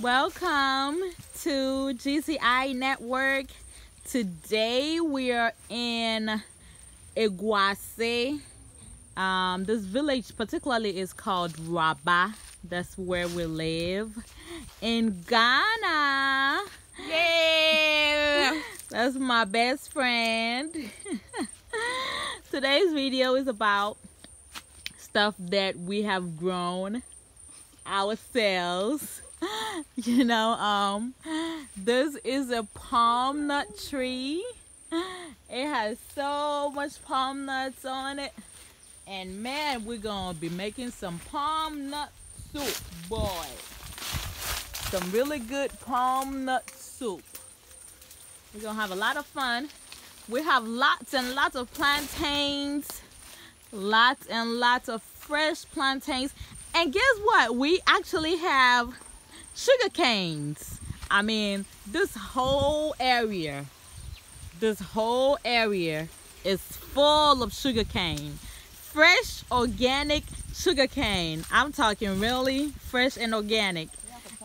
Welcome to GCI Network. Today we are in Iguase. Um, this village particularly is called Raba. That's where we live in Ghana. Yeah. That's my best friend. Today's video is about stuff that we have grown ourselves. You know, um this is a palm nut tree. It has so much palm nuts on it. And man, we're gonna be making some palm nut soup, boy. Some really good palm nut soup. We're gonna have a lot of fun. We have lots and lots of plantains, lots and lots of fresh plantains. And guess what? We actually have sugar canes. I mean, this whole area, this whole area is full of sugar cane. Fresh, organic sugar cane. I'm talking really fresh and organic.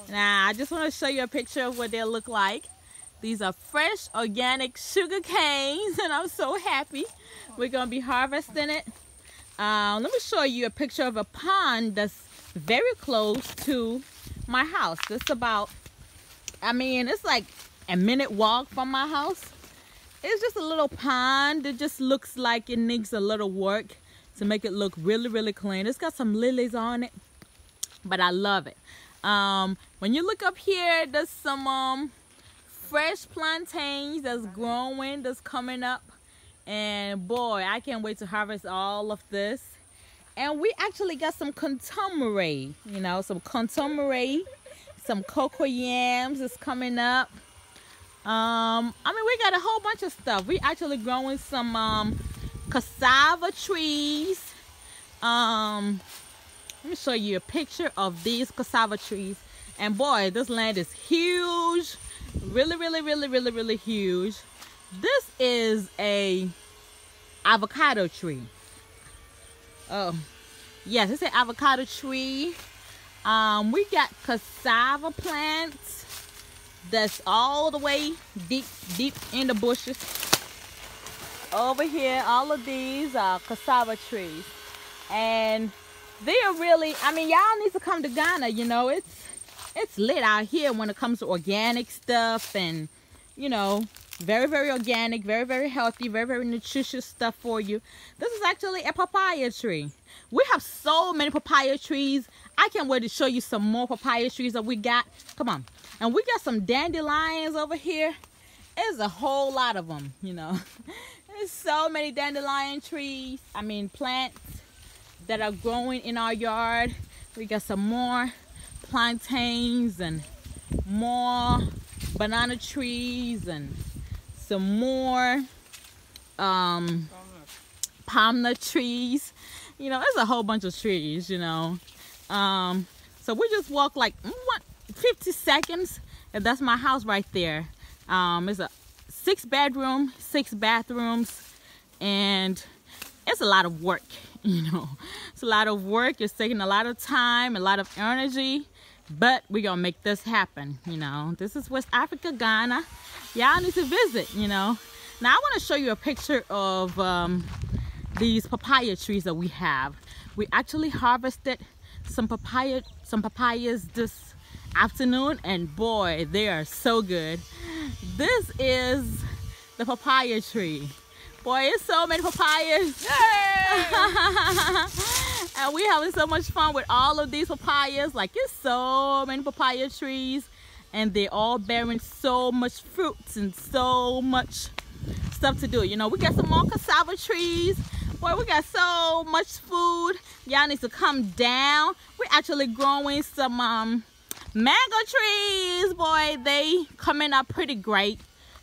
Now, I just want to show you a picture of what they look like. These are fresh, organic sugar canes, and I'm so happy. We're going to be harvesting it. Uh, let me show you a picture of a pond that's very close to my house. It's about, I mean, it's like a minute walk from my house. It's just a little pond. It just looks like it needs a little work to make it look really, really clean. It's got some lilies on it, but I love it. Um, when you look up here, there's some um, fresh plantains that's growing, that's coming up. And boy, I can't wait to harvest all of this. And we actually got some kontomire, you know, some kontomire, some cocoa yams is coming up. Um, I mean, we got a whole bunch of stuff. We actually growing some um, cassava trees. Um, let me show you a picture of these cassava trees. And boy, this land is huge. Really, really, really, really, really huge. This is a avocado tree. Oh, yes, it's an avocado tree. Um, we got cassava plants that's all the way deep, deep in the bushes. Over here, all of these are cassava trees. And they are really, I mean, y'all need to come to Ghana, you know, it's, it's lit out here when it comes to organic stuff and, you know, very, very organic, very, very healthy, very, very nutritious stuff for you. This is actually a papaya tree. We have so many papaya trees. I can't wait to show you some more papaya trees that we got. Come on. And we got some dandelions over here. There's a whole lot of them, you know. There's so many dandelion trees. I mean, plants that are growing in our yard. We got some more plantains and more banana trees and some more um, palm nut trees. You know, there's a whole bunch of trees, you know. Um, so we just walk like what, 50 seconds and that's my house right there. Um, it's a six bedroom, six bathrooms, and it's a lot of work, you know. It's a lot of work. It's taking a lot of time, a lot of energy, but we're gonna make this happen, you know. This is West Africa, Ghana. Y'all need to visit you know. Now i want to show you a picture of um, these papaya trees that we have. We actually harvested some papaya some papayas this afternoon and boy they are so good. This is the papaya tree. Boy it's so many papayas and we're having so much fun with all of these papayas like it's so many papaya trees and they're all bearing so much fruits and so much stuff to do. You know, we got some more cassava trees. Boy, we got so much food. Y'all need to come down. We're actually growing some um, mango trees. Boy, they coming up pretty great.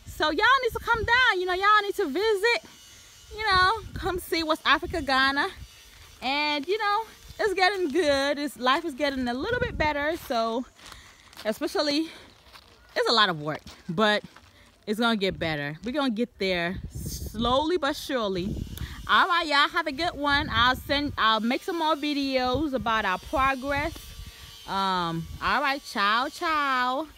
So y'all need to come down. You know, y'all need to visit. You know, come see West Africa, Ghana. And, you know, it's getting good. It's, life is getting a little bit better. So especially it's a lot of work but it's gonna get better we're gonna get there slowly but surely all right y'all have a good one i'll send i'll make some more videos about our progress Um, all right, ciao, ciao.